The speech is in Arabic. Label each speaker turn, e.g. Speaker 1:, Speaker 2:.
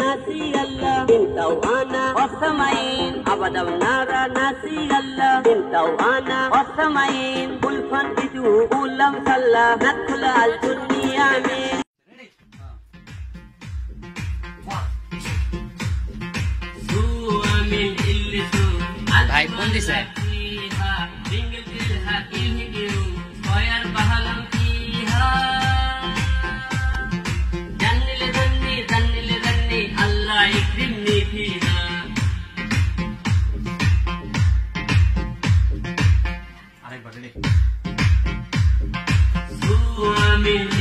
Speaker 1: ناسي الله انت وأنا والسمعين ابدا ونارا ناسي الله انت وأنا والسمعين كل فن بدو كل مسلا ندخل الدنيا من भाई कौन दिशा भीना आरे बदले सुआमिन